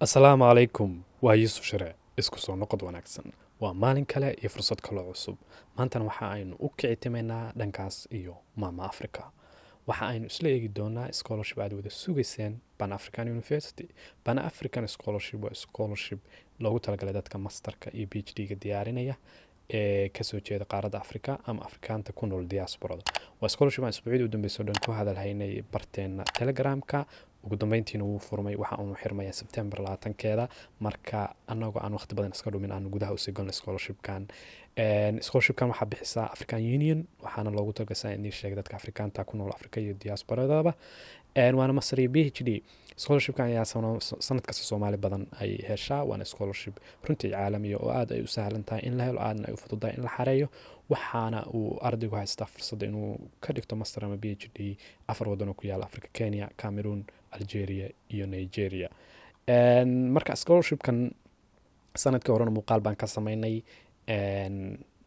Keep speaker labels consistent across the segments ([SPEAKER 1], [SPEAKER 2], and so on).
[SPEAKER 1] asalaamu calaykum waa yuusuf shire isku soo noqod wanaagsan. Waa maalin kale iyo fursad kaloo cusub. Maantana waxa aynu u kici timaynaa dhankaas iyo maama africa. Waxa aynu isla eegi doonaa scholarship aad wada sugayseen ban african university. Ban african scholarship waa scholarship loogu talagalay dadka masterka iyo b h d ga diyaarinaya ee ka soo jeeda qaaradda africa ama afrikaanta ku nool diasporada. Waa scholarship aan isbuucida u dambeyso dhan ku hadalhaynay barteena telegramka ugu dambeyntiina wuu furmay waxa uunu xirmaya sebtembar labaatankeeda. Marka anagoo aan waqti badan iska dhumin aan gudaha u sii galno scholarshipkan. Scholarshipkan waxaa bixisaa african union waxaana loogu talgasaa in sheegay dadka afrikaanta ku nool africa iyo diasporadaba. Waana masri b h d. Scholarshipkan ayaa sanad kasta soomaali badan ay heshaa waana scholarship runtii caalamiya oo aad ay u sahlan tahay in la helo aadna ay u fududahay in la xareeyo. Waxaana uu ardaygu haystaa fursadda inuu ka dhigto master ama b h d afar waddan oo ku yaalla africa kenya cameroon algeria iyo nigeria. Marka scholarshipkan sannadkii horena muuqaal baan ka sameynay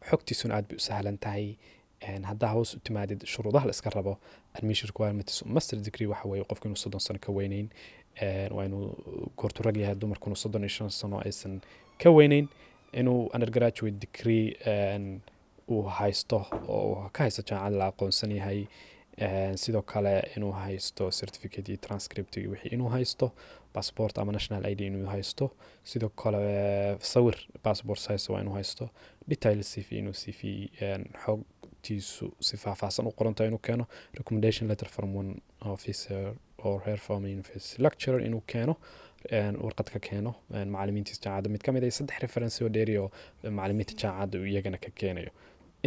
[SPEAKER 1] xogtiisuna aad bay u sahlan tahay. Haddaa hoos u timaadid shuruudaha la iska rabo admission requirements master degree waxa weeye qofku inuu soddon sano ka weyneyn. Waa inuu goortu rag yahay dumarkuna soddon iyo shan sano aysan ka weyneyn. Inuu undergraduate degree uu haysto oo ka haysto jaamacad la aqoonsan yahay sidoo kale inuu haysto certificate iyo transcript iyo wixii inuu haysto passport ama national id inuu haysto. Sidoo kale sawir passport size waa inuu haysto. Detail cv inuu cv xogtiisu si faahfaahsan u qorantahay inuu keeno. Recommendation letter from one officer or her former university lecturer inuu keeno. Warqad ka keeno. Macalimiintiisa jaamacadda mid ka mid ay saddex referency oo dheeri oo macalimiinta jaamacadda iyagana ka keenayo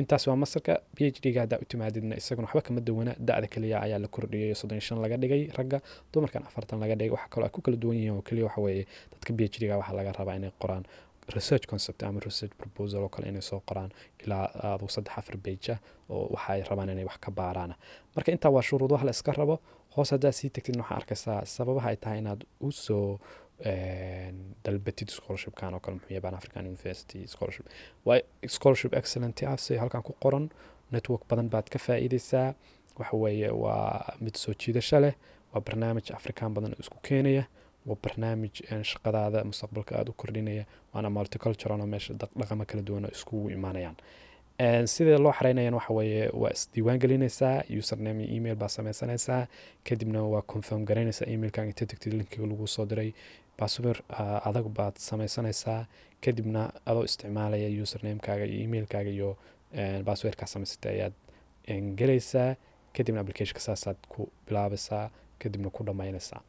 [SPEAKER 1] intaas waa masarka b h d ga haddaa u timaadidna isaguna waxba kama duwana. Da-da keliya ayaa la kordhiyay soddon shan laga dhigay ragga. Dumarkan afartan laga dhigay. Waxa kaloo ay ku kala duwan yihiin oo keliya waxa weeye dadka b h d ga waxaa laga rabaa inay qoraan research concept ama research proposal oo kale inay soo qoraan ilaa aduu saddex afar page ah oo waxa ay rabaan inay wax ka baaraana marka intaa waa shuruudaha la iska rabo hoos haddaa sii tagtid waxaa arkaysaa sababaha ay tahay inaad u soo dalbatid scholarshipkan oo kale muxuu yahay african university scholarship. waa scholarship excellent. afsay halkan ku qoran network badan baad ka faa'iideysaa waxa weeye waa mid soo jiidasho leh waa barnaamij afrikaan badan isku keenaya waa barnaamij shaqadaada mustaqbalka aada u kordhinaya waana multicultural oo meesha dhaqamo kala duwan oo iskugu imaanayaan sidee loo xareynayan waxa waa isdiiwaan gelinaysaa username iyo email baa sameysanaysaa kadibna waa confirm garaynaysaa emailkan inta tagtid linkiga lagu soo diray baswer adag baad sameysanaysaa kadibna adoo isticmaalaya usernamekaaga iyo emailkaaga iyo baswerkaa samaysatay ayaad gelaysaa kadibna applicationka saasaad ku bilaabaysaa kadibna ku dhammaynaysaa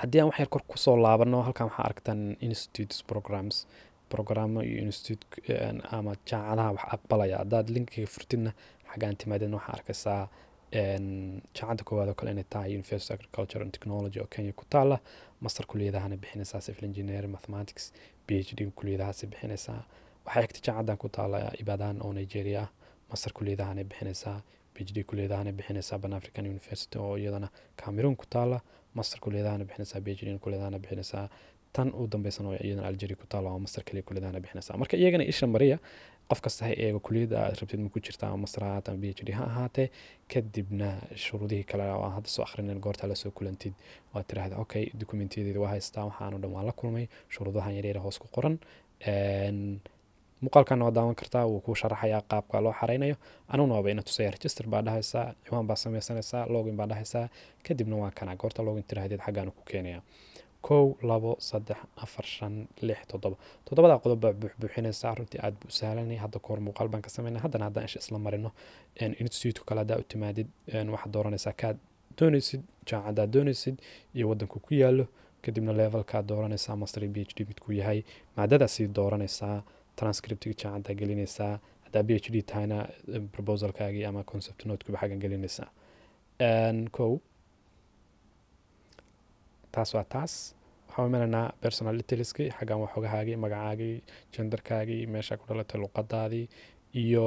[SPEAKER 1] haddii aan waxyar kor ku soo laabano halkan waxaa aragtaan institutes programs programo iyo institute ama jaamacadaha wax aqbalaya haddaad linkiga furtidna xaggaan timaadeen waxaa arkaysaa jaamacadda koowaad oo kale inay tahay university agriculture and technology oo kenya ku taala master kuliyadahana bixinaysaa civil engineering mathematics b h d kuliyadahaasi bixinaysaa. Waxaa xigta jaamacaddan ku taala ibadan oo nigeria. Ah master kuliyadahana bixinaysaa b h d kuliyadahana bixinaysaa ban african university oo iyadana cameroon ku taala master kuliyadahana bixinaysaa b h d kuliyadahana bixinaysaa tan u dambeysan oo iyadana algeria ku taala waa master kaliya kuliyadahana bixinaysaa marka iyagana isha mariya qof kasta ha eego kuliyadda aad rabtid ma ku jirta ama master ha ama b h d ha ahaatee kadibna shuruudihii kale oo aan hadda soo akhrinin goorta la kulantid waad tiraahda okay dokumentiyadeeda waa haystaa waxaanu dhan waan la kulmay shuruudahan yaryara hoos ku qoran. Muuqaalkan waa daawan kartaa wuu kuu sharaxayaa qaabka loo xareynayo anuguna waaba ina tusaya register baa dhahaysaa ciwaan baa sameysanaysaa login baa dhahaysaa kadibna waa kana goorta login tirahdeed xaggaanu ku keenaya kow labo saddex afar shan lix toddoba. Toddobadaa qodob baa runtii aad buu sahlanay hadda kahor muuqaal baan ka sameynay haddana haddaan isha isla institute kale haddaa u timaadid waxaad dooranaysaa kaad doonaysid jaamacadaad doonaysid iyo waddanku ku yaallo. Kadibna levelkaad dooranaysaa master b h d midku yahay. Maadadaa sii dooranaysaa. Transcriptiga jaamacaddaa gelinaysaa. Haddaa b h d tahayna proposalkaagii ama concept notekuba xaggan gelinaysaa. Kow taas waa taas. Waxaa imanaynaa personal detailski xaggan waa xogahaagii magacaagii jendarkaagii meesha ku dhalatay luqadaadii iyo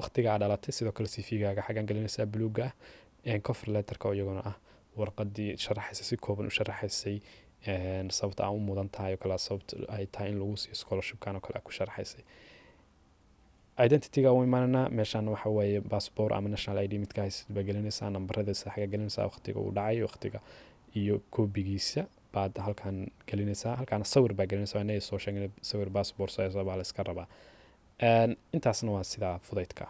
[SPEAKER 1] waqtiga aa dhalatay sidoo kale cv-gaaga xaggan gelinaysaa buluuga cover letterka iyaguna ah. Warqadii sharaxaysa si kooban u sharaxaysay sababta aan u mudan tahay oo kale sababta ay tahay in lagu siiyo scholarshipkan oo kale aa ku sharaxaysay. Identityga u imaanana meeshaan waxa weeye passport ama national id midka haysid baa gelinaysaa nambaradiisa xaga gelinaysaa waqtiga uu dhacay waqtiga iyo koobigiisa. Baad halkan gelinaysaa. Halkaana sawir baa gelinaysaa inay soo sheegin sawir passport size baa la rabaa. Intaasna waa sidaa fudaydka.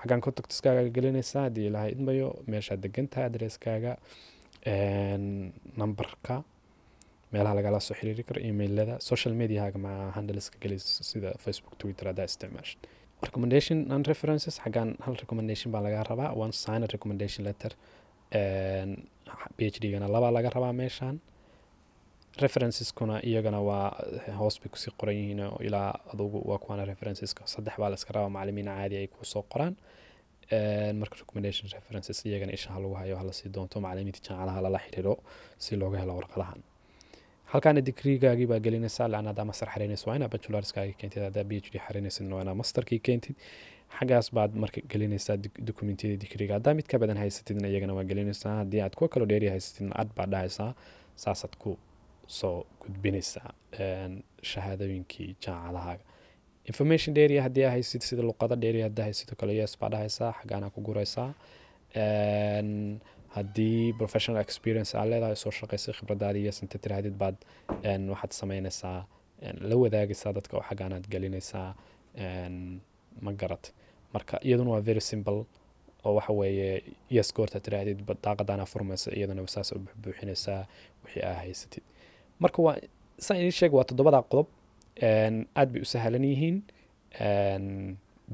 [SPEAKER 1] Xaggan contactskaaga gelinaysaa haddii ilaahay idmayo meeshaad degan tahay adresskaaga numberka meelaha lagala soo xiriiri karo emailada social mediahaaga ma handleska gelis sida facebook twitter haddaa isticmaashid recommendation and references xaggan hal recommendation baa laga rabaa. One sign recommendation letter Een, phd gana labaa laga rabaa meeshan referenceskuna iyagana waa hoos bay ku sii qoran yihiin oo ilaa adugu waa kuwaana referenceska saddex baa la iska rabaa macalimiin caadi ay ku soo qoraan. Marka recommendation references iyagana isha ha lagu hayo hala sii doonto macalimiinta jaamacadaha lala xiriiro si looga helo warqadahan. Halkaana digrigaagii baa gelinaysaa lan haddaa master xarinaysa waa inaa bachelorskaaga keentid haddaa b h d xarinaysid waa inaa masterkii keentid xaggaas baad marka gelinaysaa dokumentiyada digriga haddaa mid ka badan haysatidna iyagana waa gelinaysaa. Haddii aad kuwa kaloo dheeri haysatidna ad baad dhahaysaa saasaad ku soo gudbinaysaa shahaadooyinkii jaamacadahaaga information dheeriya haddii aa haysid sida luqada dheeriya haddaa haysid oo kale yes baa dhahaysaa. Xaggaana ku guraysaa. Haddii professional experience aa leedahay soo shaqaysay khibradaadii yes inta tirahdid baad waxaad samaynaysaa een, la wadaagaysaa dadka oo xaggaanaad gelinaysaa ma garat marka iyaduna waa very simple oo waxa weeye yes goorta tirahdid ba- daaqadaana furmaysa iyaduna saas u buuxinaysaa wixii aa haysatid. Marka waa saan idiin sheeg waa toddobada qodob Een, aad bay u sahlan yihiin.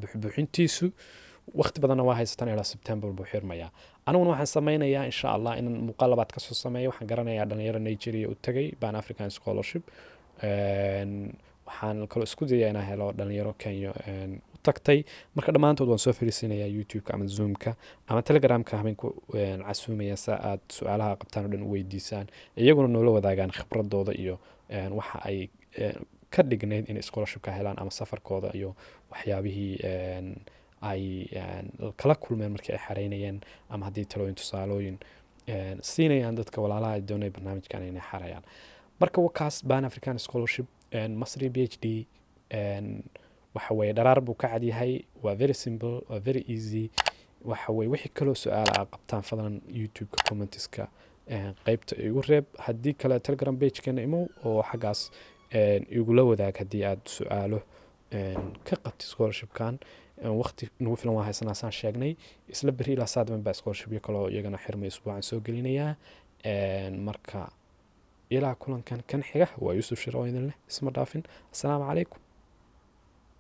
[SPEAKER 1] Buuxbuuxintiisu waqti badanna waa haysataan ilaa september buu xirmayaa. Aniguna waxaan sameynayaa insha allah inaan muuqaal labaad ka soo sameeyo. Waxaan garanayaa dhalinyaro nigeria u tagay ban african scholarship. Waxaan kaloo isku dayaa inaan helo dhalinyaro kenya tagtay. Marka dhammaantood waan soo fariisinayaa youtube-ka ama zoomka ama telegramka habeenku een, casuumaya sa aad su'aalaha qabtaan oo dhan u weydiisaan. Iyaguna noola wadaagaan khibradooda iyo waxa ay ka dhignayd inay scholarshipka helaan ama safarkooda iyo waxyaabihii ay kala kulmeen markii ay xareynayeen ama haddii talooyin tusaalooyin siinayaan dadka walaalaha ay doonaya barnaamijkan inay xarayaan. Marka wakaas ban african scholarship masri b h d een, waxa weye dharaar buu ka cadyahay waa very simple waa very easy. Waxa weye wixii kaloo su'aala a qabtaan fadlan youtube-ka commentiska een, qeybta igu reeb. Haddii kale telegram pagekana imow oo xaggaas igula wadaag haddii aad su'aalo ka qabtid scholarshipkan. Waqti nagu filan waa haysanaa saan sheegnay. Isla beri ilaa saadban baa scholarshipyo kaloo iyagana xirmay usbuucan soo gelinayaa. Marka ilaa kulankan kan xiga waa yuusuf shir oo idin leh isma dhaafin. Asalaamu calaykum